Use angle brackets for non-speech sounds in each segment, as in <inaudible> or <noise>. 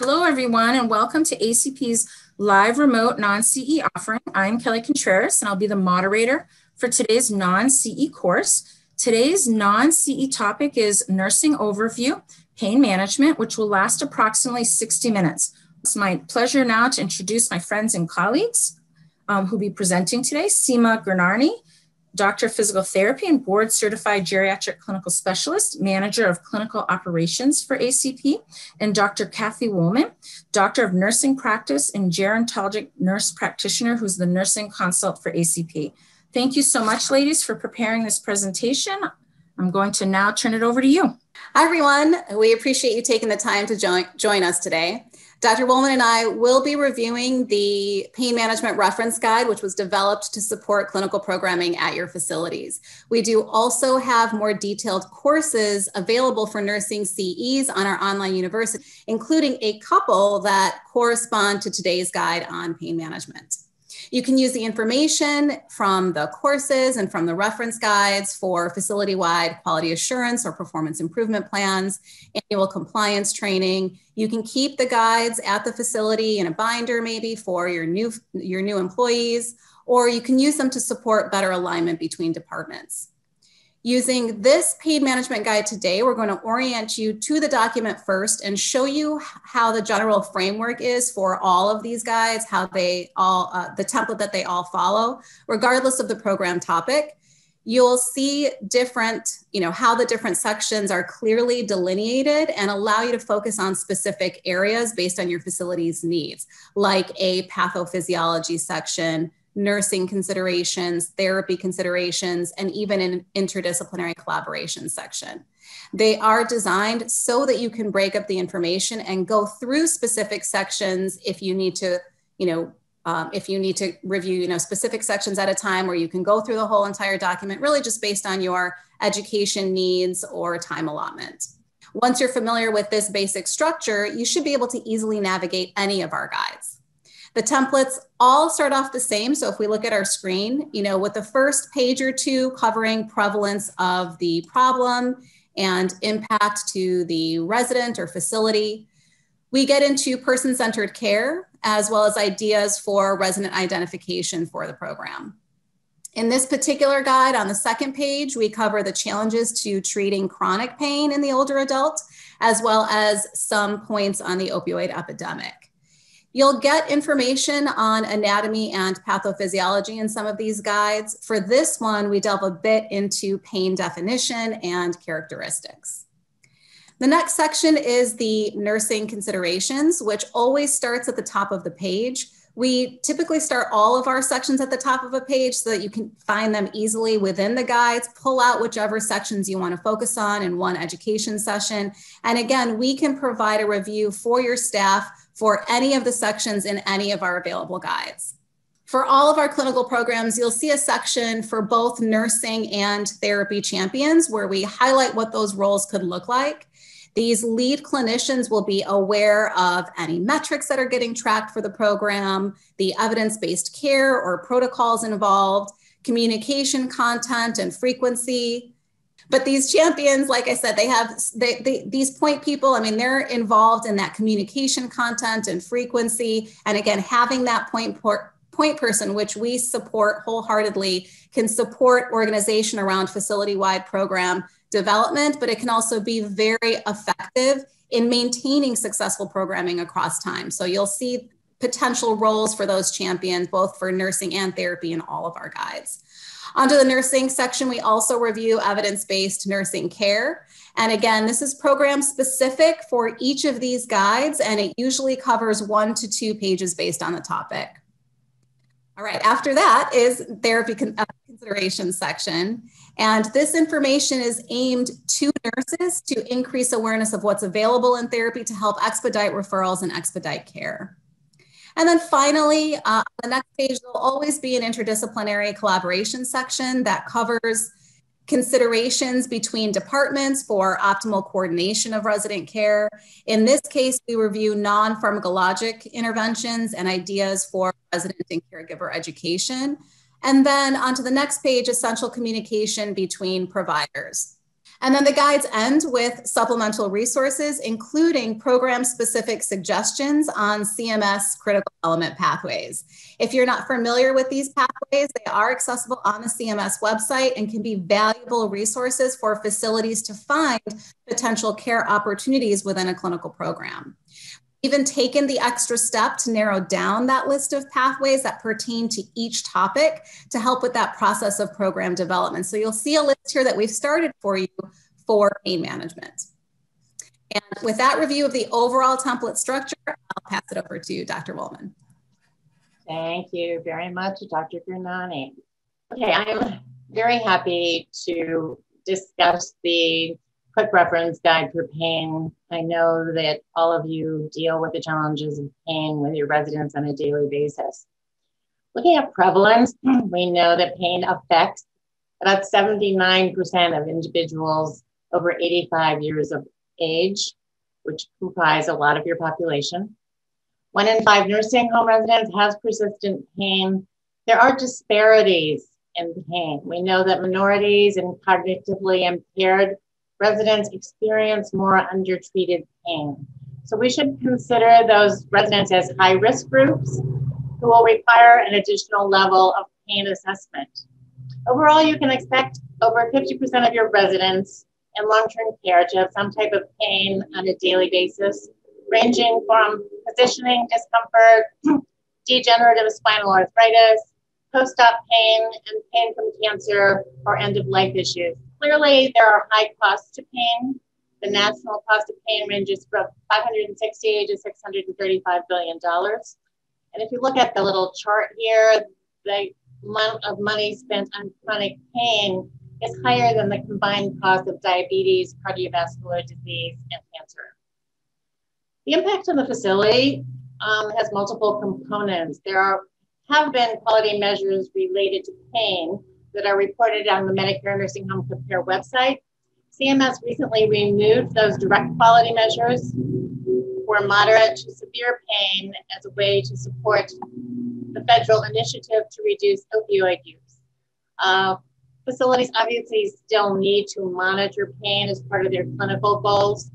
Hello, everyone, and welcome to ACP's live remote non-CE offering. I'm Kelly Contreras, and I'll be the moderator for today's non-CE course. Today's non-CE topic is Nursing Overview, Pain Management, which will last approximately 60 minutes. It's my pleasure now to introduce my friends and colleagues um, who'll be presenting today. Seema Gurnani, Doctor of Physical Therapy and Board Certified Geriatric Clinical Specialist, Manager of Clinical Operations for ACP, and Dr. Kathy Woolman, Doctor of Nursing Practice and Gerontologic Nurse Practitioner, who's the Nursing Consult for ACP. Thank you so much, ladies, for preparing this presentation. I'm going to now turn it over to you. Hi, everyone. We appreciate you taking the time to join, join us today. Dr. Woolman and I will be reviewing the pain management reference guide, which was developed to support clinical programming at your facilities. We do also have more detailed courses available for nursing CEs on our online university, including a couple that correspond to today's guide on pain management. You can use the information from the courses and from the reference guides for facility wide quality assurance or performance improvement plans, annual compliance training. You can keep the guides at the facility in a binder, maybe for your new, your new employees, or you can use them to support better alignment between departments. Using this pain management guide today, we're going to orient you to the document first and show you how the general framework is for all of these guides, how they all, uh, the template that they all follow, regardless of the program topic. You'll see different, you know, how the different sections are clearly delineated and allow you to focus on specific areas based on your facility's needs, like a pathophysiology section, nursing considerations, therapy considerations, and even an interdisciplinary collaboration section. They are designed so that you can break up the information and go through specific sections if you need to, you know, um, if you need to review, you know, specific sections at a time where you can go through the whole entire document, really just based on your education needs or time allotment. Once you're familiar with this basic structure, you should be able to easily navigate any of our guides. The templates all start off the same. So if we look at our screen, you know, with the first page or two covering prevalence of the problem and impact to the resident or facility, we get into person-centered care as well as ideas for resident identification for the program. In this particular guide on the second page, we cover the challenges to treating chronic pain in the older adult, as well as some points on the opioid epidemic. You'll get information on anatomy and pathophysiology in some of these guides. For this one, we delve a bit into pain definition and characteristics. The next section is the nursing considerations, which always starts at the top of the page. We typically start all of our sections at the top of a page so that you can find them easily within the guides, pull out whichever sections you want to focus on in one education session. And again, we can provide a review for your staff for any of the sections in any of our available guides. For all of our clinical programs, you'll see a section for both nursing and therapy champions where we highlight what those roles could look like. These lead clinicians will be aware of any metrics that are getting tracked for the program, the evidence-based care or protocols involved, communication content and frequency, but these champions like i said they have they, they, these point people i mean they're involved in that communication content and frequency. And again having that point point person which we support wholeheartedly can support organization around facility wide program development but it can also be very effective in maintaining successful programming across time. So you'll see potential roles for those champions both for nursing and therapy in all of our guides under the nursing section, we also review evidence-based nursing care. And again, this is program specific for each of these guides, and it usually covers one to two pages based on the topic. All right, after that is therapy uh, consideration section. And this information is aimed to nurses to increase awareness of what's available in therapy to help expedite referrals and expedite care. And then finally, uh, the next page, there'll always be an interdisciplinary collaboration section that covers considerations between departments for optimal coordination of resident care. In this case, we review non-pharmacologic interventions and ideas for resident and caregiver education. And then onto the next page, essential communication between providers. And then the guides end with supplemental resources, including program specific suggestions on CMS critical element pathways. If you're not familiar with these pathways, they are accessible on the CMS website and can be valuable resources for facilities to find potential care opportunities within a clinical program even taken the extra step to narrow down that list of pathways that pertain to each topic to help with that process of program development. So you'll see a list here that we've started for you for pain management. And with that review of the overall template structure, I'll pass it over to Dr. Woolman. Thank you very much, Dr. Gurnani. Okay, I'm very happy to discuss the quick reference guide for pain. I know that all of you deal with the challenges of pain with your residents on a daily basis. Looking at prevalence, <clears throat> we know that pain affects about 79% of individuals over 85 years of age, which comprise a lot of your population. One in five nursing home residents has persistent pain. There are disparities in pain. We know that minorities and cognitively impaired residents experience more undertreated pain. So we should consider those residents as high risk groups who will require an additional level of pain assessment. Overall, you can expect over 50% of your residents in long-term care to have some type of pain on a daily basis, ranging from positioning discomfort, <clears throat> degenerative spinal arthritis, post-op pain, and pain from cancer or end-of-life issues. Clearly, there are high costs to pain. The national cost of pain ranges from 560 to 635 billion dollars. And if you look at the little chart here, the amount of money spent on chronic pain is higher than the combined cost of diabetes, cardiovascular disease, and cancer. The impact on the facility um, has multiple components. There are, have been quality measures related to pain that are reported on the Medicare Nursing Home Compare website. CMS recently removed those direct quality measures for moderate to severe pain as a way to support the federal initiative to reduce opioid use. Uh, facilities obviously still need to monitor pain as part of their clinical goals.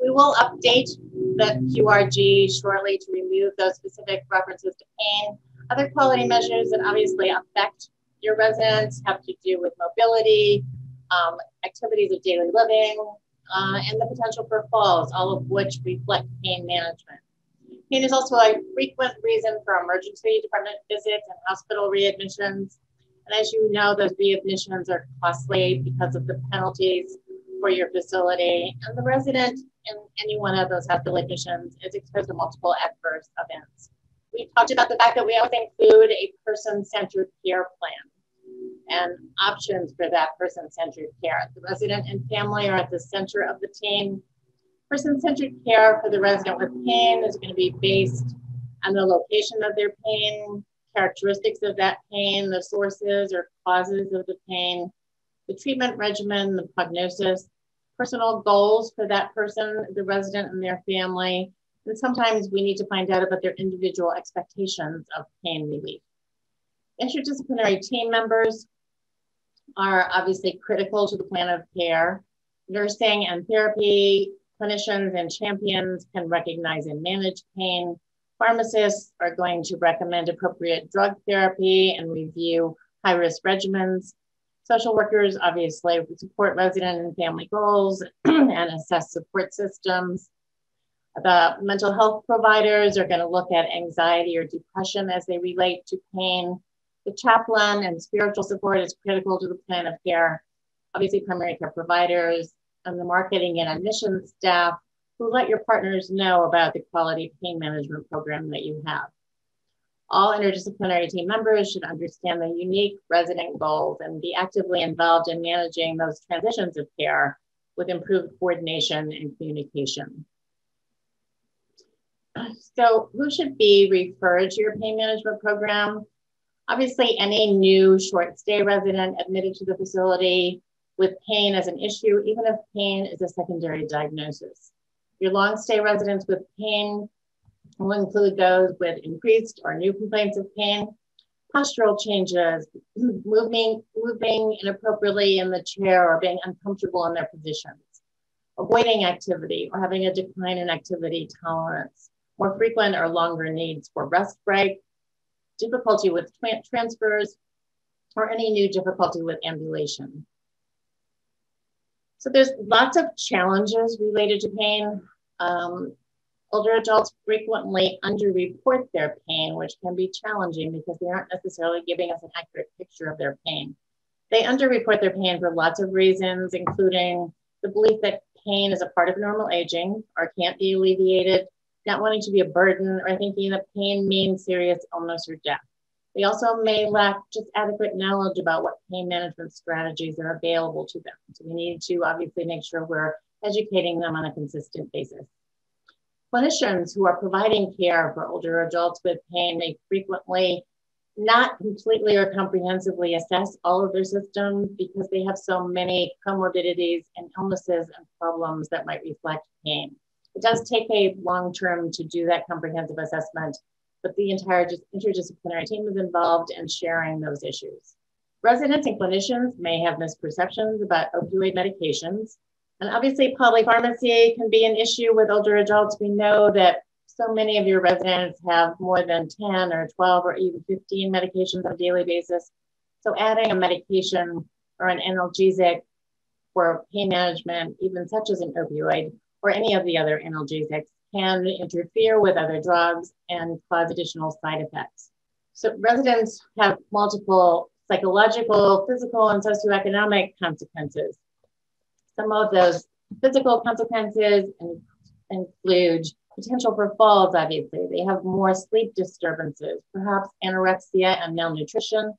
We will update the QRG shortly to remove those specific references to pain. Other quality measures that obviously affect your residents have to do with mobility, um, activities of daily living, uh, and the potential for falls, all of which reflect pain management. Pain is also a frequent reason for emergency department visits and hospital readmissions. And as you know, those readmissions are costly because of the penalties for your facility. And the resident in any one of those hospital admissions is exposed to multiple adverse events. We talked about the fact that we always include a person centered care plan and options for that person-centered care. The resident and family are at the center of the team. Person-centered care for the resident with pain is going to be based on the location of their pain, characteristics of that pain, the sources or causes of the pain, the treatment regimen, the prognosis, personal goals for that person, the resident and their family. And sometimes we need to find out about their individual expectations of pain relief. Interdisciplinary team members are obviously critical to the plan of care. Nursing and therapy clinicians and champions can recognize and manage pain. Pharmacists are going to recommend appropriate drug therapy and review high risk regimens. Social workers obviously support resident and family goals <clears throat> and assess support systems. The mental health providers are going to look at anxiety or depression as they relate to pain the chaplain and spiritual support is critical to the plan of care. Obviously, primary care providers and the marketing and admissions staff who let your partners know about the quality pain management program that you have. All interdisciplinary team members should understand the unique resident goals and be actively involved in managing those transitions of care with improved coordination and communication. So who should be referred to your pain management program? Obviously, any new short stay resident admitted to the facility with pain as an issue, even if pain is a secondary diagnosis. Your long stay residents with pain will include those with increased or new complaints of pain. postural changes, <clears throat> moving, moving inappropriately in the chair or being uncomfortable in their positions, avoiding activity or having a decline in activity tolerance, more frequent or longer needs for rest break, difficulty with tra transfers, or any new difficulty with ambulation. So there's lots of challenges related to pain. Um, older adults frequently underreport their pain, which can be challenging because they aren't necessarily giving us an accurate picture of their pain. They underreport their pain for lots of reasons, including the belief that pain is a part of normal aging or can't be alleviated, not wanting to be a burden, or thinking that pain means serious illness or death. They also may lack just adequate knowledge about what pain management strategies are available to them. So we need to obviously make sure we're educating them on a consistent basis. Clinicians who are providing care for older adults with pain may frequently not completely or comprehensively assess all of their systems because they have so many comorbidities and illnesses and problems that might reflect pain. It does take a long term to do that comprehensive assessment, but the entire interdisciplinary team is involved in sharing those issues. Residents and clinicians may have misperceptions about opioid medications. And obviously, polypharmacy can be an issue with older adults. We know that so many of your residents have more than 10 or 12 or even 15 medications on a daily basis. So adding a medication or an analgesic for pain management, even such as an opioid or any of the other analgesics, can interfere with other drugs and cause additional side effects. So residents have multiple psychological, physical, and socioeconomic consequences. Some of those physical consequences include potential for falls, obviously. They have more sleep disturbances, perhaps anorexia and malnutrition.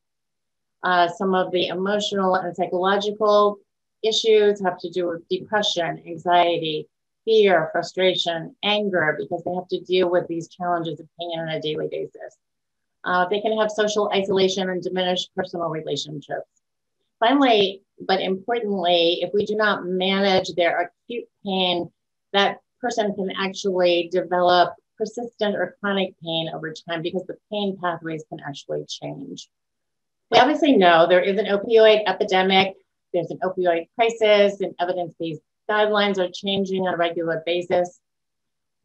Uh, some of the emotional and psychological issues have to do with depression, anxiety, fear, frustration, anger, because they have to deal with these challenges of pain on a daily basis. Uh, they can have social isolation and diminished personal relationships. Finally, but importantly, if we do not manage their acute pain, that person can actually develop persistent or chronic pain over time because the pain pathways can actually change. We obviously know there is an opioid epidemic, there's an opioid crisis, and evidence based guidelines are changing on a regular basis.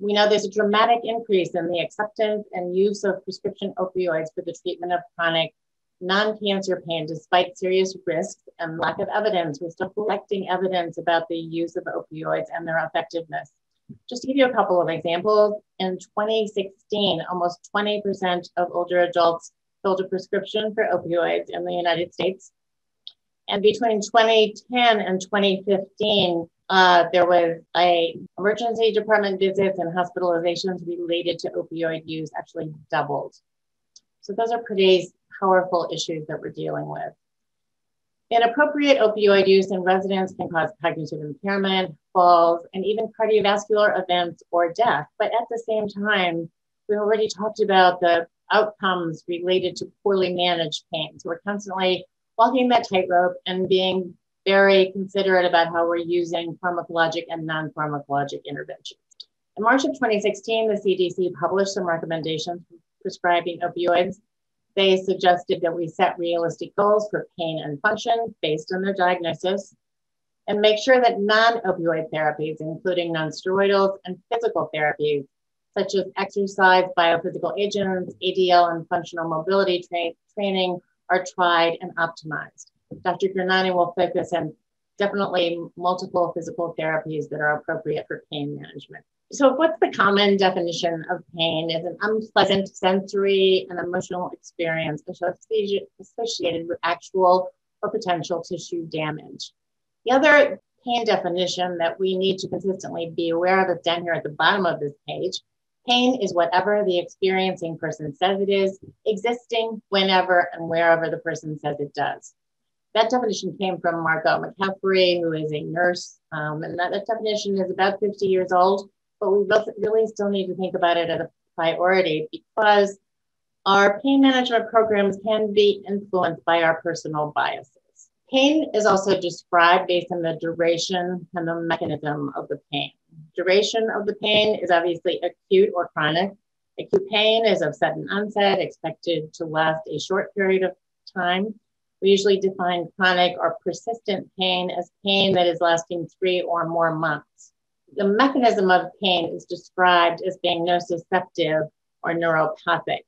We know there's a dramatic increase in the acceptance and use of prescription opioids for the treatment of chronic non cancer pain, despite serious risks and lack of evidence. We're still collecting evidence about the use of opioids and their effectiveness. Just to give you a couple of examples, in 2016, almost 20% of older adults filled a prescription for opioids in the United States. And between 2010 and 2015, uh, there was a emergency department visits and hospitalizations related to opioid use actually doubled. So those are pretty powerful issues that we're dealing with. Inappropriate opioid use in residents can cause cognitive impairment, falls, and even cardiovascular events or death. But at the same time, we already talked about the outcomes related to poorly managed pain. So we're constantly walking that tightrope and being very considerate about how we're using pharmacologic and non pharmacologic interventions. In March of 2016, the CDC published some recommendations for prescribing opioids they suggested that we set realistic goals for pain and function based on their diagnosis and make sure that non opioid therapies, including non-steroidals and physical therapies, such as exercise, biophysical agents, ADL, and functional mobility tra- training, are tried and optimized. Dr. Gurnani will focus on definitely multiple physical therapies that are appropriate for pain management. So, what's the common definition of pain? Is an unpleasant sensory and emotional experience associated with actual or potential tissue damage. The other pain definition that we need to consistently be aware of is down here at the bottom of this page. Pain is whatever the experiencing person says it is, existing whenever and wherever the person says it does. That definition came from Margo McCaffery, who is a nurse, um, and that, that definition is about 50 years old but we really still need to think about it as a priority because our pain management programs can be influenced by our personal biases. Pain is also described based on the duration and the mechanism of the pain. Duration of the pain is obviously acute or chronic. Acute pain is of sudden onset, expected to last a short period of time. We usually define chronic or persistent pain as pain that is lasting three or more months. The mechanism of pain is described as being nociceptive or neuropathic.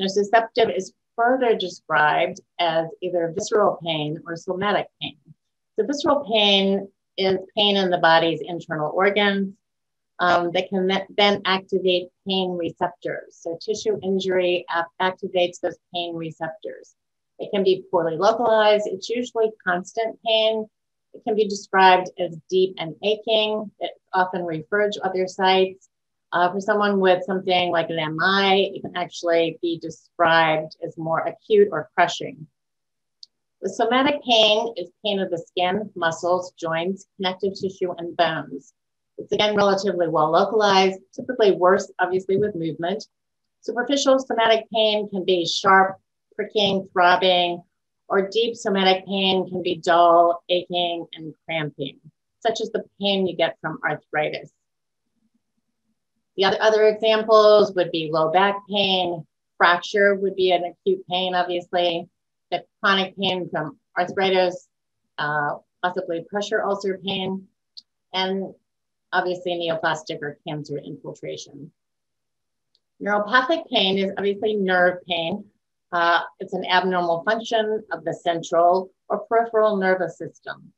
Nociceptive is further described as either visceral pain or somatic pain. So, visceral pain is pain in the body's internal organs um, that can then activate pain receptors. So tissue injury activates those pain receptors. It can be poorly localized. It's usually constant pain. It can be described as deep and aching. It's often referred to other sites. Uh, for someone with something like an MI, it can actually be described as more acute or crushing. The somatic pain is pain of the skin, muscles, joints, connective tissue, and bones. It's again relatively well localized, typically worse, obviously, with movement. Superficial somatic pain can be sharp, pricking, throbbing, or deep somatic pain can be dull, aching, and cramping, such as the pain you get from arthritis. The other, other examples would be low back pain, fracture would be an acute pain, obviously, the chronic pain from arthritis, uh, possibly pressure ulcer pain, and obviously neoplastic or cancer infiltration. Neuropathic pain is obviously nerve pain. Uh, it's an abnormal function of the central or peripheral nervous system.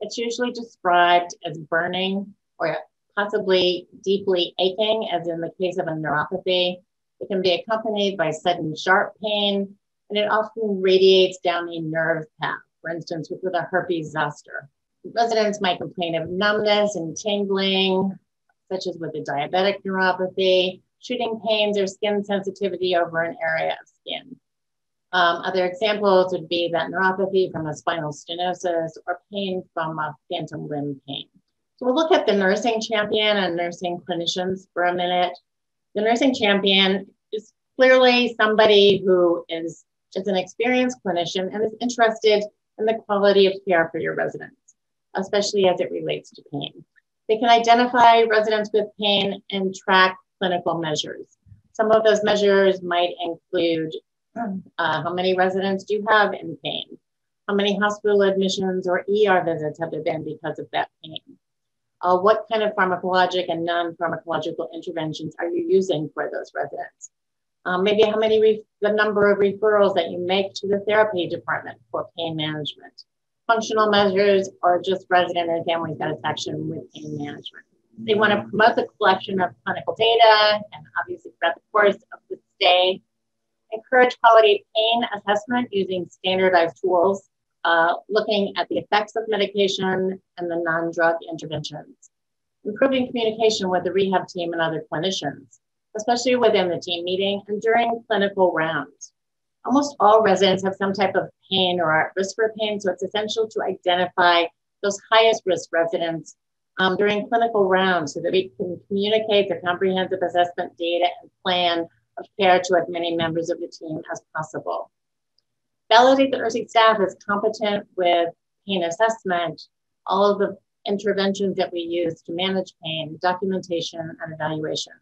It's usually described as burning or possibly deeply aching, as in the case of a neuropathy. It can be accompanied by sudden sharp pain, and it often radiates down a nerve path, for instance, with, a herpes zoster. Residents might complain of numbness and tingling, such as with a diabetic neuropathy, shooting pains or skin sensitivity over an area of skin. Um, other examples would be that neuropathy from a spinal stenosis or pain from a phantom limb pain. So we'll look at the nursing champion and nursing clinicians for a minute. The nursing champion is clearly somebody who is, is an experienced clinician and is interested in the quality of care for your residents, especially as it relates to pain. They can identify residents with pain and track clinical measures. Some of those measures might include uh, how many residents do you have in pain? How many hospital admissions or ER visits have there been because of that pain? Uh, what kind of pharmacologic and non-pharmacological interventions are you using for those residents? Um, maybe how many, the number of referrals that you make to the therapy department for pain management. Functional measures or just resident and family satisfaction with pain management. They want to promote the collection of clinical data and obviously throughout the course of the stay. Encourage quality pain assessment using standardized tools uh, looking at the effects of medication and the non-drug interventions, improving communication with the rehab team and other clinicians, especially within the team meeting and during clinical rounds. Almost all residents have some type of pain or are at risk for pain, so it's essential to identify those highest risk residents um, during clinical rounds so that we can communicate the comprehensive assessment data and plan of care to as many members of the team as possible. Validate the nursing staff is competent with pain assessment, all of the interventions that we use to manage pain, documentation, and evaluation.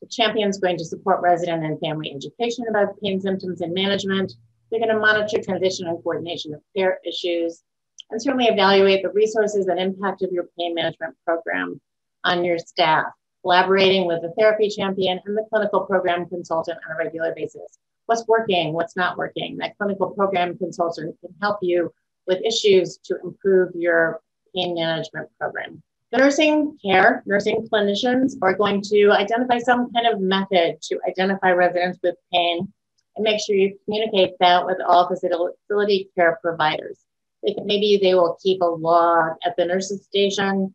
The champion is going to support resident and family education about pain symptoms and management. They're going to monitor transition and coordination of care issues, and certainly evaluate the resources and impact of your pain management program on your staff, collaborating with the therapy champion and the clinical program consultant on a regular basis what's working, what's not working. That clinical program consultant can help you with issues to improve your pain management program. The nursing care, nursing clinicians are going to identify some kind of method to identify residents with pain and make sure you communicate that with all facility care providers. Maybe they will keep a log at the nurse's station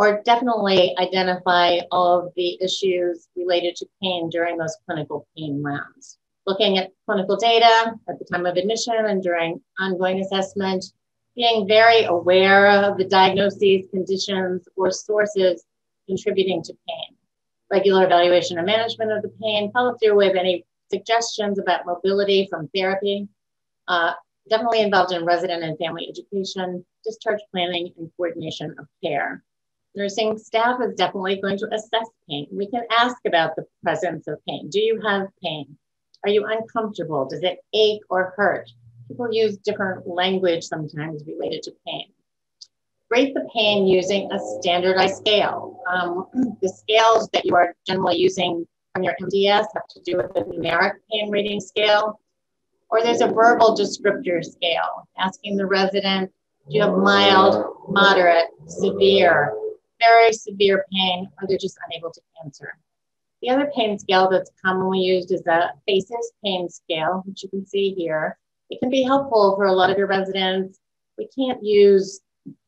or definitely identify all of the issues related to pain during those clinical pain rounds looking at clinical data at the time of admission and during ongoing assessment, being very aware of the diagnoses, conditions, or sources contributing to pain. Regular evaluation and management of the pain, follow through with any suggestions about mobility from therapy. Uh, definitely involved in resident and family education, discharge planning, and coordination of care. Nursing staff is definitely going to assess pain. We can ask about the presence of pain. Do you have pain? Are you uncomfortable? Does it ache or hurt? People use different language sometimes related to pain. Rate the pain using a standardized scale. Um, the scales that you are generally using on your MDS have to do with the numeric pain rating scale, or there's a verbal descriptor scale, asking the resident, do you have mild, moderate, severe, very severe pain, or they're just unable to answer. The other pain scale that's commonly used is the FACES pain scale, which you can see here. It can be helpful for a lot of your residents. We can't use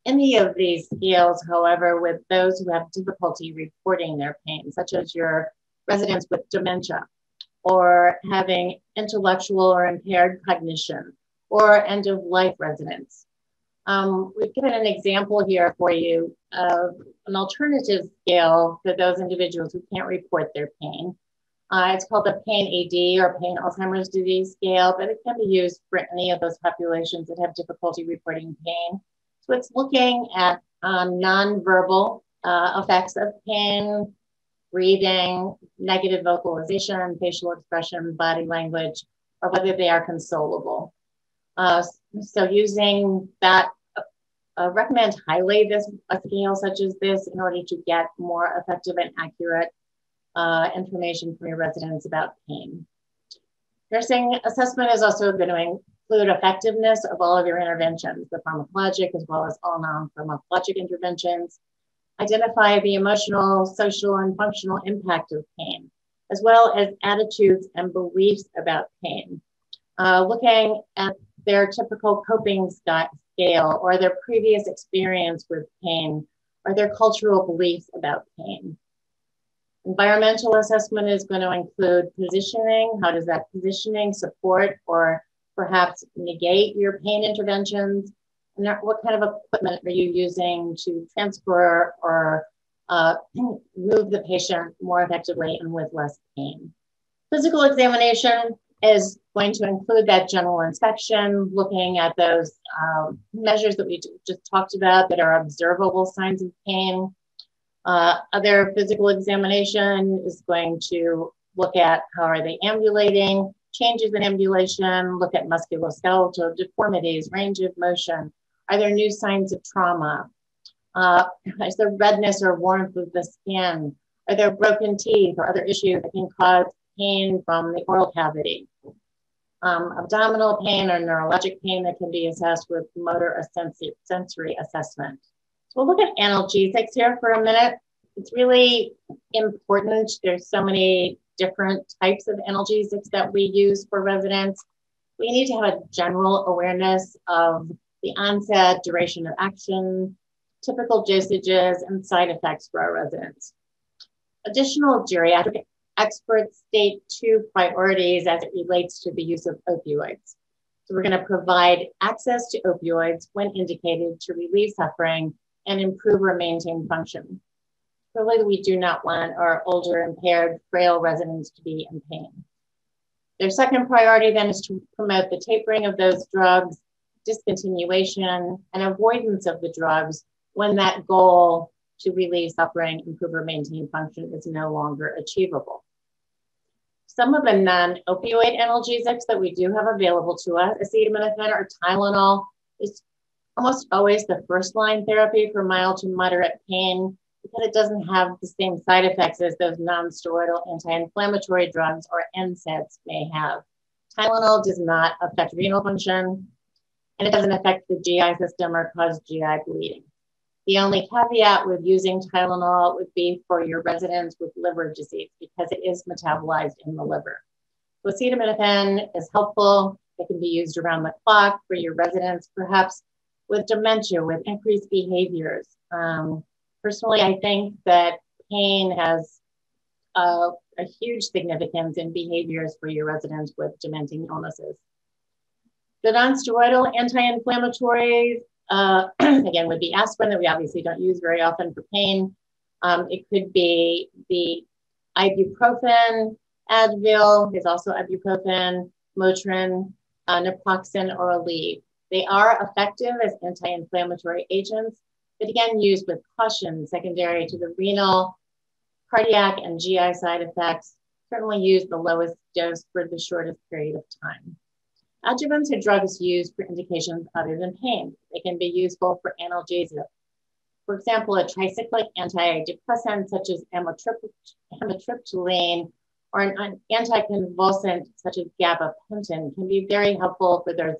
any of these scales, however, with those who have difficulty reporting their pain, such as your residents with dementia or having intellectual or impaired cognition or end of life residents. Um, we've given an example here for you of an alternative scale for those individuals who can't report their pain. Uh, it's called the pain AD or pain Alzheimer's disease scale, but it can be used for any of those populations that have difficulty reporting pain. So it's looking at um, nonverbal uh, effects of pain, breathing, negative vocalization, facial expression, body language, or whether they are consolable. Uh, so using that, uh, recommend highly this a scale such as this in order to get more effective and accurate uh, information from your residents about pain. Nursing assessment is also going to include effectiveness of all of your interventions, the pharmacologic as well as all non-pharmacologic interventions, identify the emotional, social, and functional impact of pain, as well as attitudes and beliefs about pain. Uh, looking at their typical coping scale or their previous experience with pain or their cultural beliefs about pain. Environmental assessment is going to include positioning. How does that positioning support or perhaps negate your pain interventions? And what kind of equipment are you using to transfer or uh, <clears throat> move the patient more effectively and with less pain? Physical examination is going to include that general inspection, looking at those um, measures that we just talked about that are observable signs of pain. Uh, other physical examination is going to look at how are they ambulating, changes in ambulation, look at musculoskeletal deformities, range of motion. Are there new signs of trauma? Uh, is there redness or warmth of the skin? Are there broken teeth or other issues that can cause pain from the oral cavity? Um, abdominal pain or neurologic pain that can be assessed with motor sensory, sensory assessment. So we'll look at analgesics here for a minute. It's really important. There's so many different types of analgesics that we use for residents. We need to have a general awareness of the onset, duration of action, typical dosages, and side effects for our residents. Additional geriatric experts state two priorities as it relates to the use of opioids. So we're going to provide access to opioids when indicated to relieve suffering and improve or maintain function. Clearly, we do not want our older, impaired, frail residents to be in pain. Their second priority then is to promote the tapering of those drugs, discontinuation, and avoidance of the drugs when that goal to relieve suffering, improve or maintain function is no longer achievable. Some of the non-opioid analgesics that we do have available to us, acetaminophen or Tylenol, is almost always the first line therapy for mild to moderate pain because it doesn't have the same side effects as those non-steroidal anti-inflammatory drugs or NSAIDs may have. Tylenol does not affect renal function, and it doesn't affect the GI system or cause GI bleeding. The only caveat with using Tylenol would be for your residents with liver disease because it is metabolized in the liver. Acetaminophen is helpful. It can be used around the clock for your residents, perhaps with dementia, with increased behaviors. Um, personally, I think that pain has a, a huge significance in behaviors for your residents with dementing illnesses. The nonsteroidal anti-inflammatories uh, <clears throat> again, would be aspirin that we obviously don't use very often for pain. Um, it could be the ibuprofen, Advil there's also ibuprofen, Motrin, uh, naproxen, or Aleve. They are effective as anti-inflammatory agents. but again, used with caution secondary to the renal, cardiac, and GI side effects. Certainly use the lowest dose for the shortest period of time. Adjuvants are drugs used for indications other than pain. They can be useful for analgesia. For example, a tricyclic antidepressant such as amitriptyline or an anticonvulsant such as gabapentin can be very helpful for those,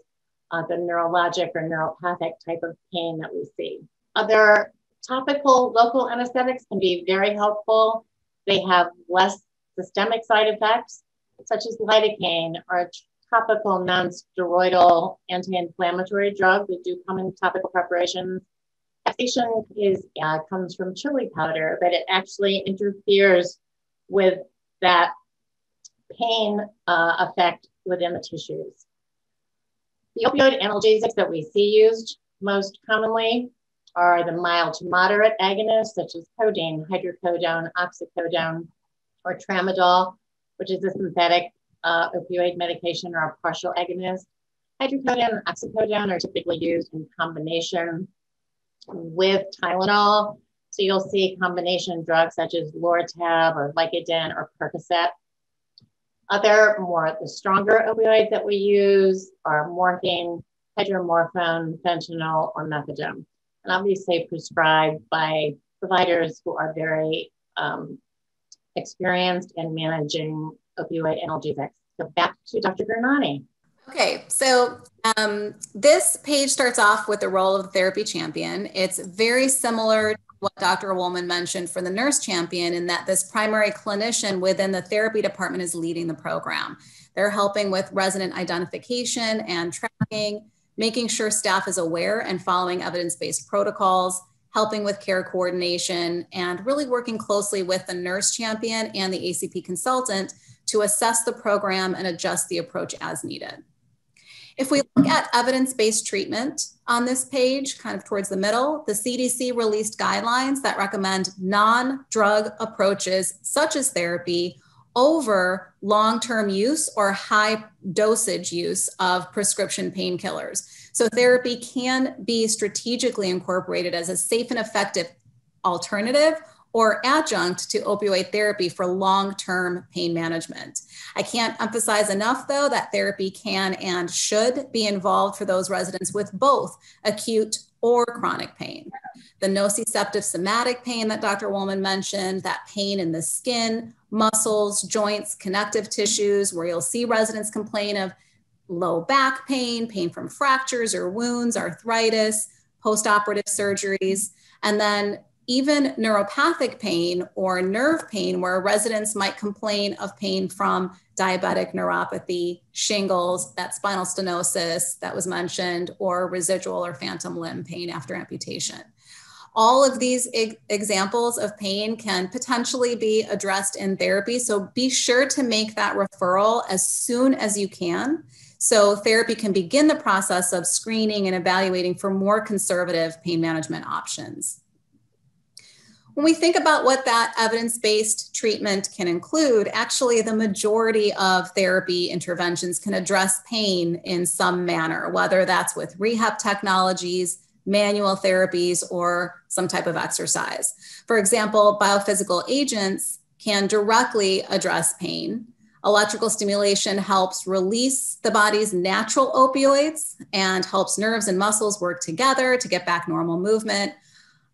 uh, the neurologic or neuropathic type of pain that we see. Other topical local anesthetics can be very helpful. They have less systemic side effects, such as lidocaine or topical non-steroidal anti-inflammatory drug that do come in topical preparations. Capsaicin is uh, comes from chili powder, but it actually interferes with that pain uh, effect within the tissues. The opioid analgesics that we see used most commonly are the mild to moderate agonists, such as codeine, hydrocodone, oxycodone, or tramadol, which is a synthetic uh, opioid medication or a partial agonist. Hydrocodone and oxycodone are typically used in combination with Tylenol. So you'll see combination drugs such as Lortab or Vicodin or Percocet. Other more the stronger opioids that we use are morphine, hydromorphone, fentanyl, or methadone and obviously prescribed by providers who are very um, experienced in managing opioid analgesics. So back to Dr. Gurnani. Okay, so um, this page starts off with the role of the therapy champion. It's very similar to what Dr. Woolman mentioned for the nurse champion in that this primary clinician within the therapy department is leading the program. They're helping with resident identification and tracking, making sure staff is aware and following evidence based protocols, helping with care coordination, and really working closely with the nurse champion and the ACP consultant to assess the program and adjust the approach as needed. If we look at evidence based treatment on this page, kind of towards the middle, the CDC released guidelines that recommend non drug approaches such as therapy over long term use or high dosage use of prescription painkillers. So, therapy can be strategically incorporated as a safe and effective alternative or adjunct to opioid therapy for long term pain management. I can't emphasize enough, though, that therapy can and should be involved for those residents with both acute or chronic pain. The nociceptive somatic pain that Dr. Woolman mentioned, that pain in the skin, muscles, joints, connective tissues, where you'll see residents complain of low back pain, pain from fractures or wounds, arthritis, postoperative surgeries, and then even neuropathic pain or nerve pain, where residents might complain of pain from diabetic neuropathy, shingles, that spinal stenosis that was mentioned, or residual or phantom limb pain after amputation. All of these e- examples of pain can potentially be addressed in therapy. So be sure to make that referral as soon as you can. So therapy can begin the process of screening and evaluating for more conservative pain management options. When we think about what that evidence based treatment can include, actually, the majority of therapy interventions can address pain in some manner, whether that's with rehab technologies, manual therapies, or some type of exercise. For example, biophysical agents can directly address pain. Electrical stimulation helps release the body's natural opioids and helps nerves and muscles work together to get back normal movement.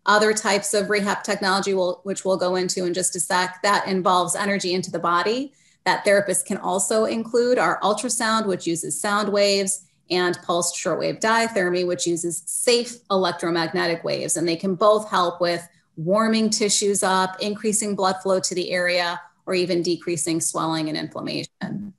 Other types of rehab technology, will, which we'll go into in just a sec, that involves energy into the body. That therapists can also include our ultrasound, which uses sound waves, and pulsed shortwave diathermy, which uses safe electromagnetic waves. And they can both help with warming tissues up, increasing blood flow to the area, or even decreasing swelling and inflammation.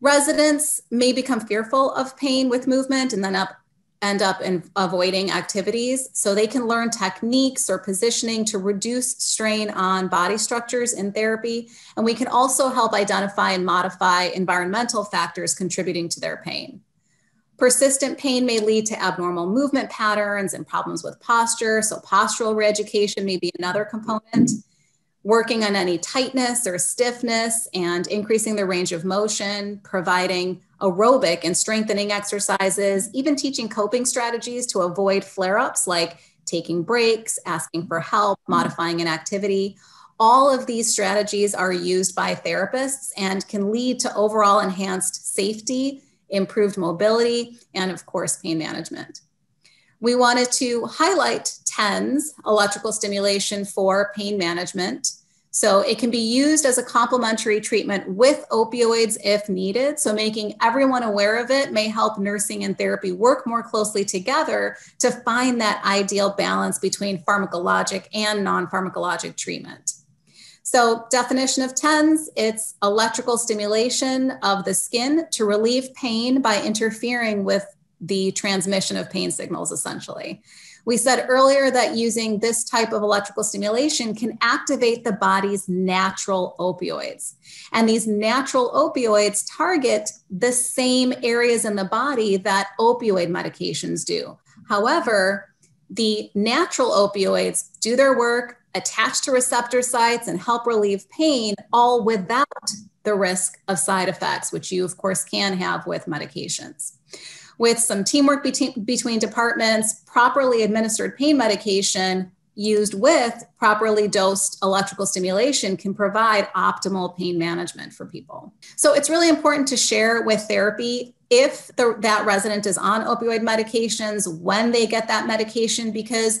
Residents may become fearful of pain with movement and then up, end up in avoiding activities. So they can learn techniques or positioning to reduce strain on body structures in therapy. And we can also help identify and modify environmental factors contributing to their pain. Persistent pain may lead to abnormal movement patterns and problems with posture. So, postural reeducation may be another component. Working on any tightness or stiffness and increasing the range of motion, providing aerobic and strengthening exercises, even teaching coping strategies to avoid flare ups like taking breaks, asking for help, mm-hmm. modifying an activity. All of these strategies are used by therapists and can lead to overall enhanced safety, improved mobility, and of course, pain management. We wanted to highlight TENS, electrical stimulation for pain management. So it can be used as a complementary treatment with opioids if needed. So making everyone aware of it may help nursing and therapy work more closely together to find that ideal balance between pharmacologic and non pharmacologic treatment. So, definition of TENS it's electrical stimulation of the skin to relieve pain by interfering with the transmission of pain signals, essentially. We said earlier that using this type of electrical stimulation can activate the body's natural opioids. And these natural opioids target the same areas in the body that opioid medications do. However, the natural opioids do their work, attach to receptor sites, and help relieve pain, all without the risk of side effects, which you, of course, can have with medications with some teamwork between, between departments, properly administered pain medication used with properly dosed electrical stimulation can provide optimal pain management for people. So it's really important to share with therapy if the, that resident is on opioid medications, when they get that medication, because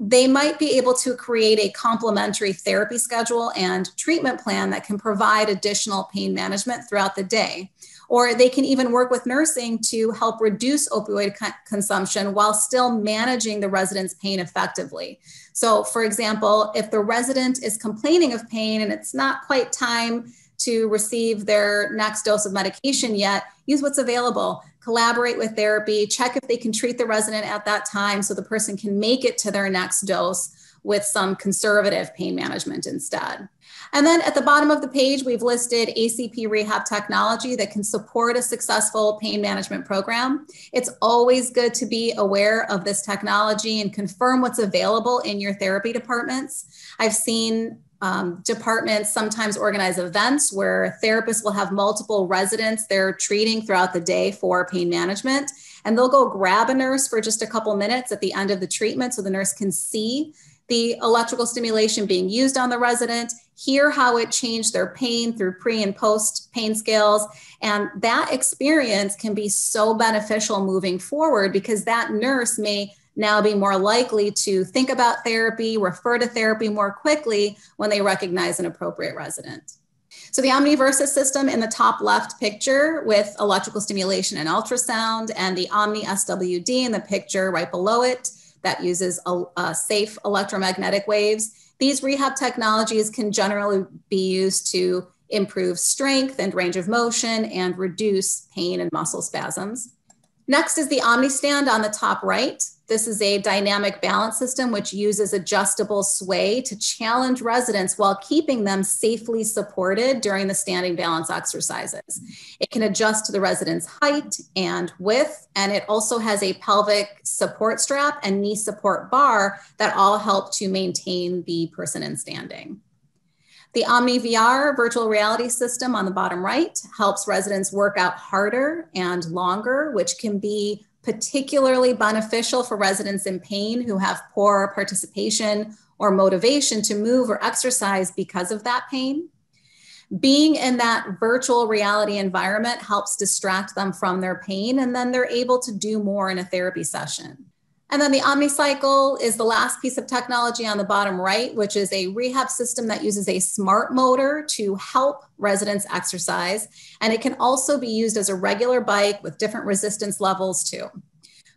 they might be able to create a complementary therapy schedule and treatment plan that can provide additional pain management throughout the day. Or they can even work with nursing to help reduce opioid co- consumption while still managing the resident's pain effectively. So, for example, if the resident is complaining of pain and it's not quite time to receive their next dose of medication yet, use what's available. Collaborate with therapy, check if they can treat the resident at that time so the person can make it to their next dose with some conservative pain management instead. And then at the bottom of the page, we've listed ACP rehab technology that can support a successful pain management program. It's always good to be aware of this technology and confirm what's available in your therapy departments. I've seen um, departments sometimes organize events where therapists will have multiple residents they're treating throughout the day for pain management. And they'll go grab a nurse for just a couple minutes at the end of the treatment so the nurse can see the electrical stimulation being used on the resident, hear how it changed their pain through pre and post pain scales. And that experience can be so beneficial moving forward because that nurse may now be more likely to think about therapy, refer to therapy more quickly when they recognize an appropriate resident. So the OmniVersa system in the top left picture with electrical stimulation and ultrasound and the Omni SWD in the picture right below it that uses a, a safe electromagnetic waves. These rehab technologies can generally be used to improve strength and range of motion and reduce pain and muscle spasms. Next is the OmniStand on the top right. This is a dynamic balance system which uses adjustable sway to challenge residents while keeping them safely supported during the standing balance exercises. It can adjust to the resident's height and width, and it also has a pelvic support strap and knee support bar that all help to maintain the person in standing. The Omni VR virtual reality system on the bottom right helps residents work out harder and longer, which can be particularly beneficial for residents in pain who have poor participation or motivation to move or exercise because of that pain. Being in that virtual reality environment helps distract them from their pain, and then they're able to do more in a therapy session. And then the OmniCycle is the last piece of technology on the bottom right, which is a rehab system that uses a smart motor to help residents exercise. And it can also be used as a regular bike with different resistance levels too.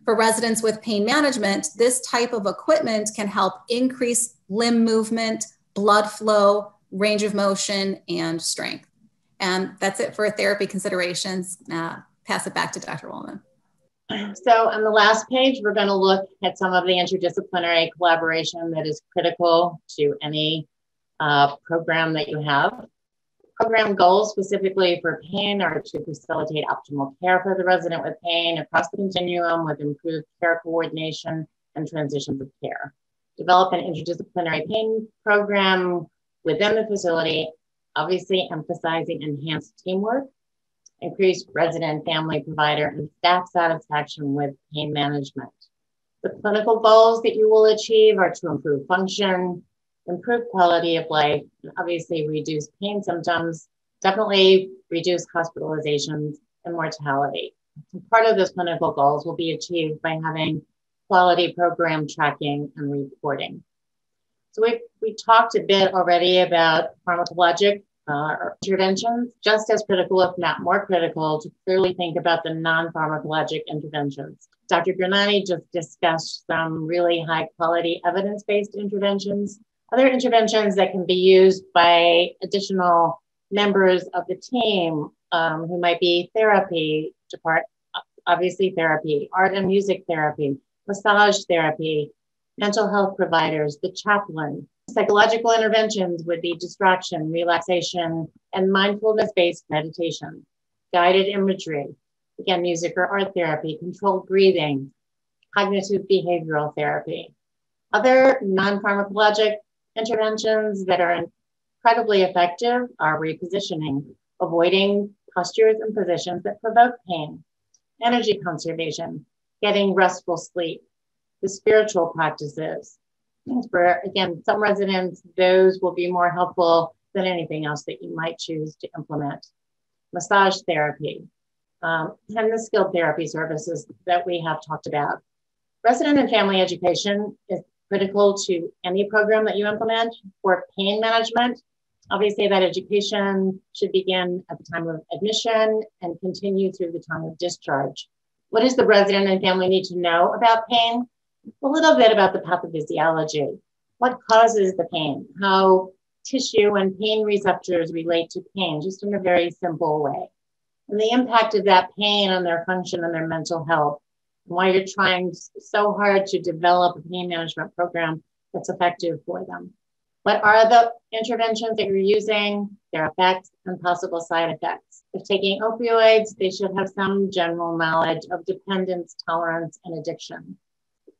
For residents with pain management, this type of equipment can help increase limb movement, blood flow, range of motion, and strength. And that's it for therapy considerations. Uh, pass it back to Dr. Woolman. So on the last page, we're going to look at some of the interdisciplinary collaboration that is critical to any uh, program that you have. Program goals specifically for pain are to facilitate optimal care for the resident with pain across the continuum with improved care coordination and transitions of care. Develop an interdisciplinary pain program within the facility, obviously emphasizing enhanced teamwork increase resident, family, provider, and staff satisfaction with pain management. The clinical goals that you will achieve are to improve function, improve quality of life, and obviously reduce pain symptoms, definitely reduce hospitalizations and mortality. part of those clinical goals will be achieved by having quality program tracking and reporting. So we we talked a bit already about pharmacologic uh, interventions, just as critical, if not more critical, to clearly think about the non-pharmacologic interventions. Dr. Gurnani just discussed some really high quality evidence-based interventions, other interventions that can be used by additional members of the team um, who might be therapy, obviously therapy, art and music therapy, massage therapy, mental health providers, the chaplain. Psychological interventions would be distraction, relaxation, and mindfulness based meditation, guided imagery, again, music or art therapy, controlled breathing, cognitive behavioral therapy. Other non pharmacologic interventions that are incredibly effective are repositioning, avoiding postures and positions that provoke pain, energy conservation, getting restful sleep, the spiritual practices. For again, some residents, those will be more helpful than anything else that you might choose to implement. Massage therapy, um, and the skilled therapy services that we have talked about. Resident and family education is critical to any program that you implement for pain management. Obviously, that education should begin at the time of admission and continue through the time of discharge. What does the resident and family need to know about pain? A little bit about the pathophysiology. What causes the pain? How tissue and pain receptors relate to pain, just in a very simple way. And the impact of that pain on their function and their mental health why you're trying so hard to develop a pain management program that's effective for them. What are the interventions that you're using, their effects, and possible side effects? If taking opioids, they should have some general knowledge of dependence, tolerance, and addiction.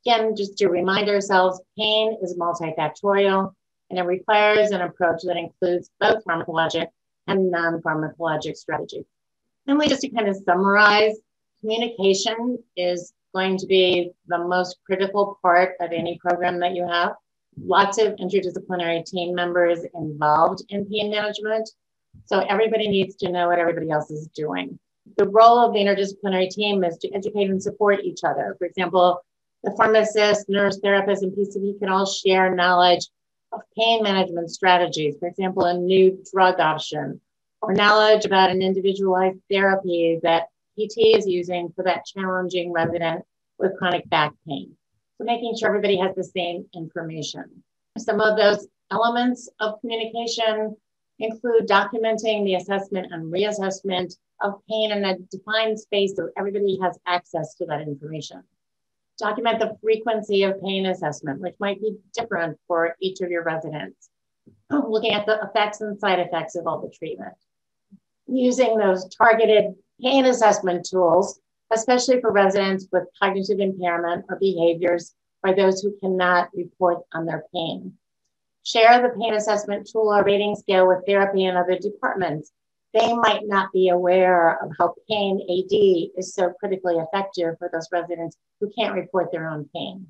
Again, just to remind ourselves, pain is multifactorial and it requires an approach that includes both pharmacologic and non pharmacologic strategies. And we just to kind of summarize, communication is going to be the most critical part of any program that you have. Lots of interdisciplinary team members involved in pain management. So everybody needs to know what everybody else is doing. The role of the interdisciplinary team is to educate and support each other. For example, the pharmacist, nurse, therapist, and PCP can all share knowledge of pain management strategies. For example, a new drug option or knowledge about an individualized therapy that PT is using for that challenging resident with chronic back pain. So making sure everybody has the same information. Some of those elements of communication include documenting the assessment and reassessment of pain in a defined space so everybody has access to that information. Document the frequency of pain assessment, which might be different for each of your residents. <clears throat> Looking at the effects and side effects of all the treatment. Using those targeted pain assessment tools, especially for residents with cognitive impairment or behaviors or those who cannot report on their pain. Share the pain assessment tool or rating scale with therapy and other departments. They might not be aware of how PAINAD is so critically effective for those residents who can't report their own pain.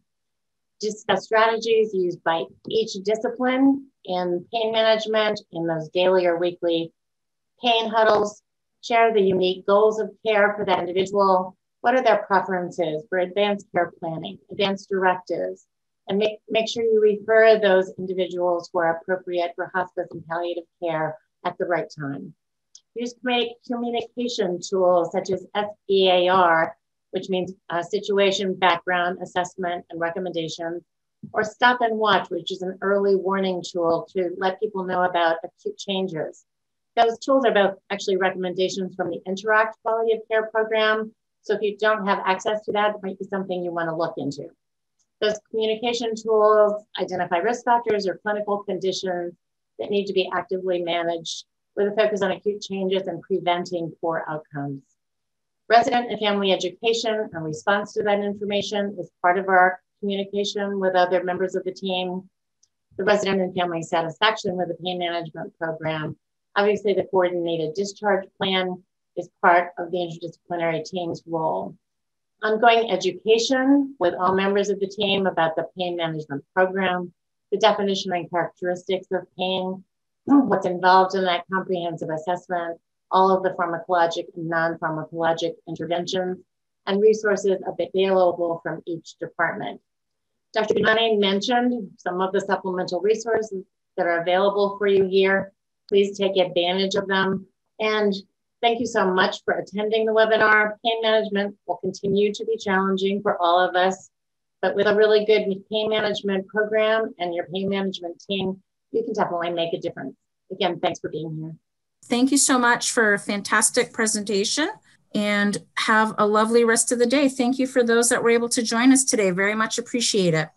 Discuss strategies used by each discipline in pain management in those daily or weekly pain huddles share the unique goals of care for that individual. What are their preferences for advanced care planning, advanced directives, and make, make sure you refer those individuals who are appropriate for hospice and palliative care at the right time. Use communication tools such as SBAR, which means uh, situation, background, assessment, and recommendations, or stop and watch, which is an early warning tool to let people know about acute changes. Those tools are both actually recommendations from the Interact Quality of Care program. So if you don't have access to that, it might be something you want to look into. Those communication tools identify risk factors or clinical conditions that need to be actively managed with a focus on acute changes and preventing poor outcomes. Resident and family education and response to that information is part of our communication with other members of the team. The resident and family satisfaction with the pain management program Obviously, the coordinated discharge plan is part of the interdisciplinary team's role. ongoing education with all members of the team about the pain management program, the definition and characteristics of pain, what's involved in that comprehensive assessment, all of the pharmacologic and non-pharmacologic interventions, and resources available from each department. Dr. Gurnani mentioned some of the supplemental resources that are available for you here. Please take advantage of them. And thank you so much for attending the webinar. Pain management will continue to be challenging for all of us, but with a really good pain management program and your pain management team, you can definitely make a difference. Again, thanks for being here. Thank you so much for a fantastic presentation and have a lovely rest of the day. Thank you for those that were able to join us today. Very much appreciate it.